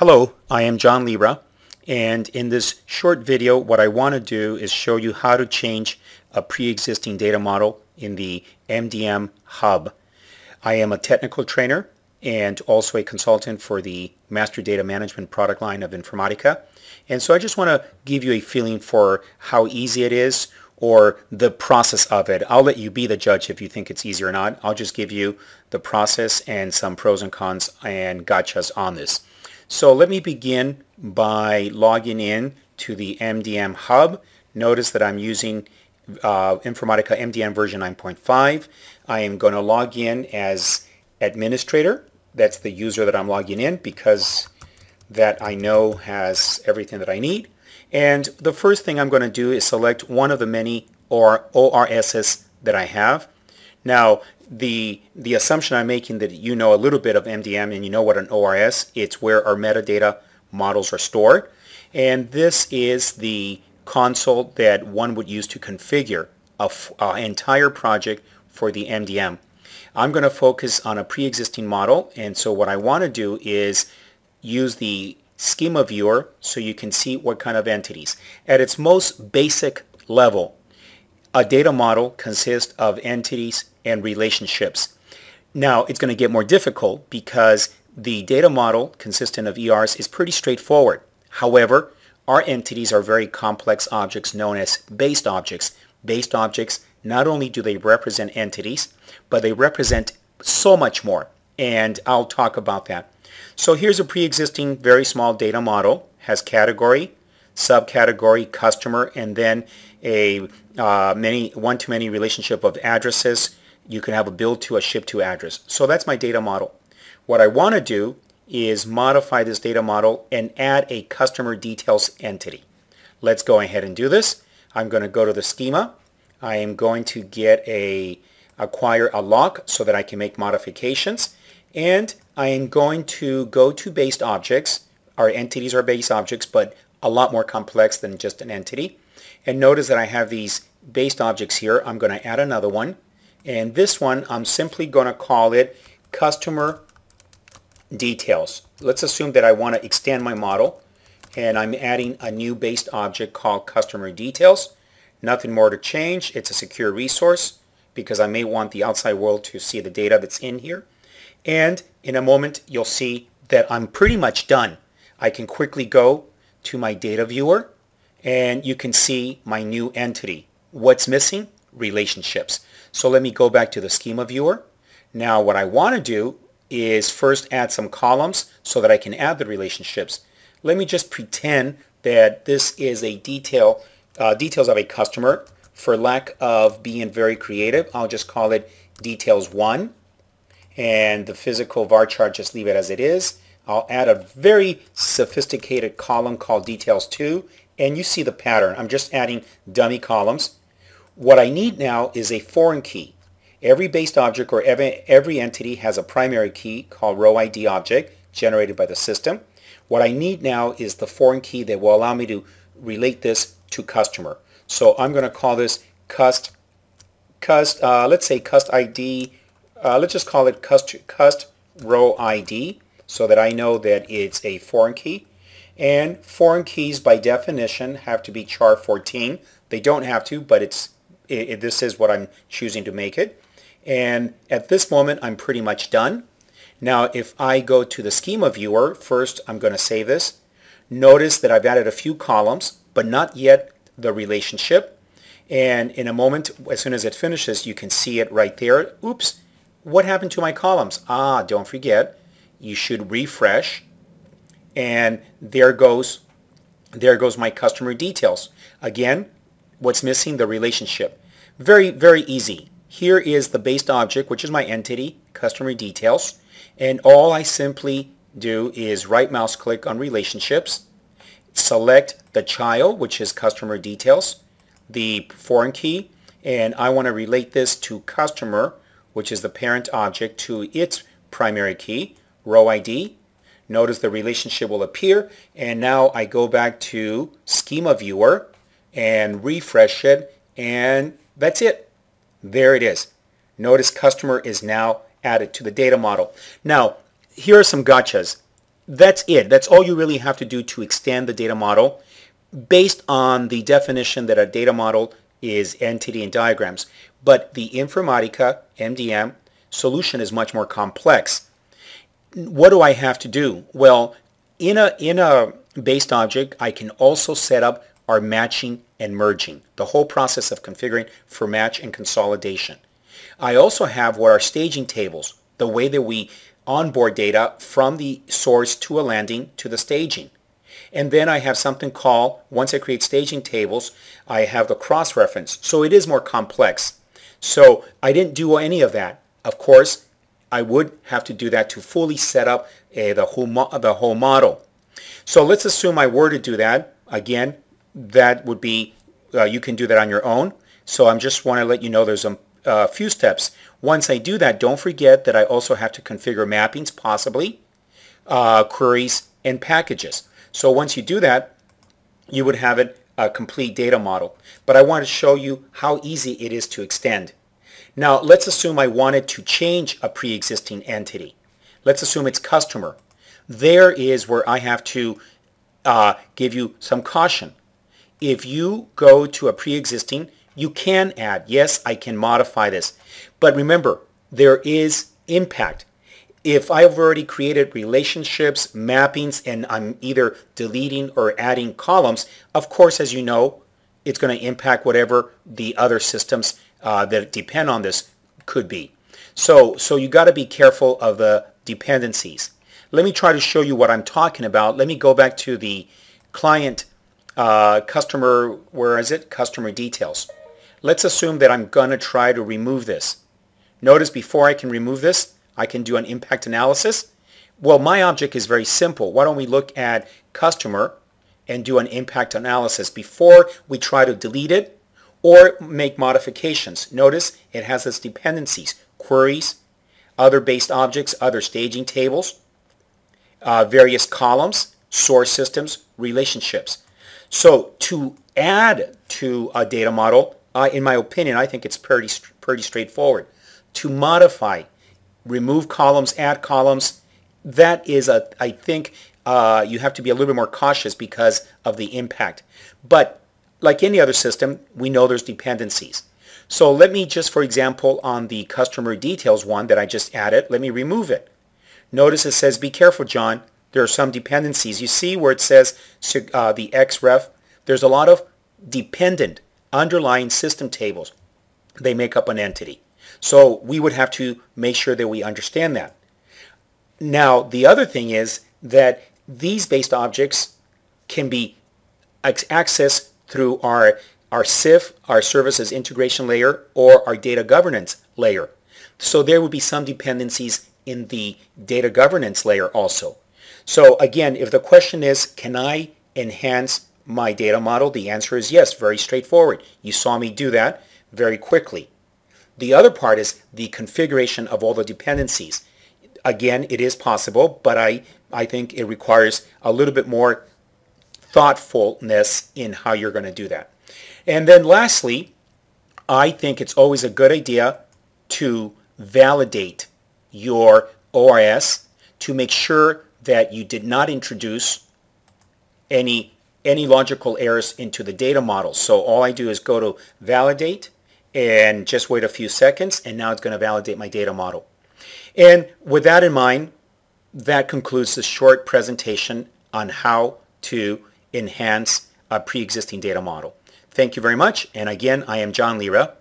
Hello, I am John Lira and in this short video what I want to do is show you how to change a pre-existing data model in the MDM hub. I am a technical trainer and also a consultant for the Master Data Management product line of Informatica and so I just want to give you a feeling for how easy it is or the process of it. I'll let you be the judge if you think it's easy or not. I'll just give you the process and some pros and cons and gotchas on this. So let me begin by logging in to the MDM hub. Notice that I'm using uh, Informatica MDM version 9.5. I am going to log in as administrator. That's the user that I'm logging in because that I know has everything that I need. And the first thing I'm going to do is select one of the many or ORSs that I have. Now, the the assumption I'm making that you know a little bit of MDM and you know what an ORS, it's where our metadata models are stored. And this is the console that one would use to configure an entire project for the MDM. I'm going to focus on a pre-existing model and so what I want to do is use the schema viewer so you can see what kind of entities. At its most basic level, a data model consists of entities and relationships. Now, it's going to get more difficult because the data model consistent of ERs is pretty straightforward. However, our entities are very complex objects known as base objects. Base objects, not only do they represent entities, but they represent so much more. And I'll talk about that. So here's a pre-existing very small data model, has category, subcategory, customer, and then a uh, many one-to-many relationship of addresses. You can have a build to a ship to address. So that's my data model. What I want to do is modify this data model and add a customer details entity. Let's go ahead and do this. I'm going to go to the schema. I am going to get a acquire a lock so that I can make modifications and I am going to go to base objects. Our entities are base objects but a lot more complex than just an entity. And notice that I have these base objects here. I'm going to add another one. And this one, I'm simply going to call it customer details. Let's assume that I want to extend my model and I'm adding a new base object called customer details. Nothing more to change. It's a secure resource because I may want the outside world to see the data that's in here. And in a moment, you'll see that I'm pretty much done. I can quickly go to my data viewer and you can see my new entity. What's missing? Relationships. So let me go back to the schema viewer. Now what I want to do is first add some columns so that I can add the relationships. Let me just pretend that this is a detail, uh, details of a customer. For lack of being very creative, I'll just call it details 1. And the physical varchar, just leave it as it is. I'll add a very sophisticated column called details 2 and you see the pattern. I'm just adding dummy columns. What I need now is a foreign key. Every base object or every, every entity has a primary key called row ID object generated by the system. What I need now is the foreign key that will allow me to relate this to customer. So I'm going to call this cust, cust uh, let's say cust ID, uh, let's just call it cust, cust row ID so that I know that it's a foreign key. And foreign keys by definition have to be char 14. They don't have to, but it's it, this is what I'm choosing to make it. And at this moment, I'm pretty much done. Now, if I go to the schema viewer, first I'm going to save this. Notice that I've added a few columns, but not yet the relationship. And in a moment, as soon as it finishes, you can see it right there. Oops, what happened to my columns? Ah, don't forget, you should refresh and there goes there goes my customer details. Again, what's missing? The relationship. Very, very easy. Here is the base object, which is my entity, customer details. And all I simply do is right mouse click on relationships, select the child, which is customer details, the foreign key, and I want to relate this to customer, which is the parent object, to its primary key, row ID, Notice the relationship will appear and now I go back to schema viewer and refresh it and that's it. There it is. Notice customer is now added to the data model. Now here are some gotchas. That's it. That's all you really have to do to extend the data model based on the definition that a data model is entity and diagrams. But the Informatica MDM solution is much more complex. What do I have to do? Well, in a, in a base object, I can also set up our matching and merging, the whole process of configuring for match and consolidation. I also have what are staging tables, the way that we onboard data from the source to a landing to the staging. And then I have something called, once I create staging tables, I have the cross-reference. So it is more complex. So I didn't do any of that. Of course, I would have to do that to fully set up uh, the, whole the whole model. So let's assume I were to do that. Again, that would be, uh, you can do that on your own. So I am just want to let you know there's a, a few steps. Once I do that, don't forget that I also have to configure mappings, possibly, uh, queries, and packages. So once you do that, you would have it a complete data model. But I want to show you how easy it is to extend. Now let's assume I wanted to change a pre-existing entity. Let's assume it's customer. There is where I have to uh, give you some caution. If you go to a pre-existing, you can add. Yes, I can modify this. But remember, there is impact if I've already created relationships, mappings, and I'm either deleting or adding columns, of course, as you know, it's going to impact whatever the other systems uh, that depend on this could be. So, so you got to be careful of the dependencies. Let me try to show you what I'm talking about. Let me go back to the client uh, customer, where is it? Customer details. Let's assume that I'm going to try to remove this. Notice before I can remove this, I can do an impact analysis. Well, my object is very simple. Why don't we look at customer and do an impact analysis before we try to delete it or make modifications. Notice it has its dependencies, queries, other base objects, other staging tables, uh, various columns, source systems, relationships. So to add to a data model, uh, in my opinion, I think it's pretty, pretty straightforward. To modify remove columns, add columns. That is, a, I think, uh, you have to be a little bit more cautious because of the impact. But like any other system, we know there's dependencies. So let me just, for example, on the customer details one that I just added, let me remove it. Notice it says, be careful, John. There are some dependencies. You see where it says uh, the XREF? There's a lot of dependent underlying system tables. They make up an entity. So we would have to make sure that we understand that. Now, the other thing is that these base objects can be accessed through our, our SIF, our services integration layer, or our data governance layer. So there would be some dependencies in the data governance layer also. So again, if the question is, can I enhance my data model? The answer is yes, very straightforward. You saw me do that very quickly. The other part is the configuration of all the dependencies. Again, it is possible, but I, I think it requires a little bit more thoughtfulness in how you're going to do that. And then lastly, I think it's always a good idea to validate your ORS to make sure that you did not introduce any any logical errors into the data model. So all I do is go to validate and just wait a few seconds and now it's going to validate my data model. And with that in mind, that concludes the short presentation on how to enhance a pre-existing data model. Thank you very much. And again, I am John Lira